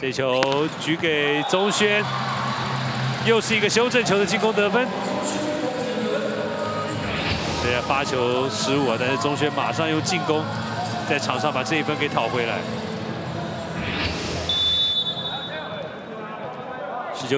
这球举给钟轩，又是一个修正球的进攻得分。虽然发球失误，但是钟轩马上用进攻在场上把这一分给讨回来。十九。